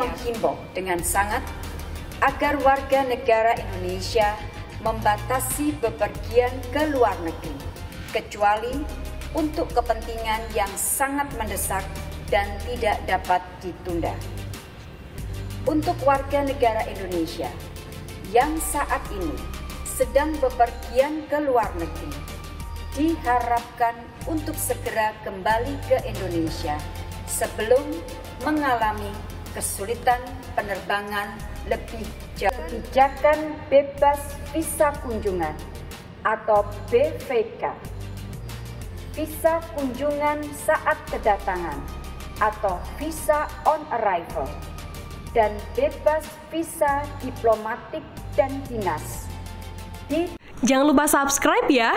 menghimbau dengan sangat agar warga negara Indonesia membatasi bepergian ke luar negeri, kecuali untuk kepentingan yang sangat mendesak dan tidak dapat ditunda. Untuk warga negara Indonesia yang saat ini sedang bepergian ke luar negeri, diharapkan untuk segera kembali ke Indonesia sebelum mengalami kesulitan penerbangan lebih jauh. Kebijakan bebas visa kunjungan atau BVK. Visa kunjungan saat kedatangan atau visa on arrival dan bebas visa diplomatik dan dinas. Di Jangan lupa subscribe ya.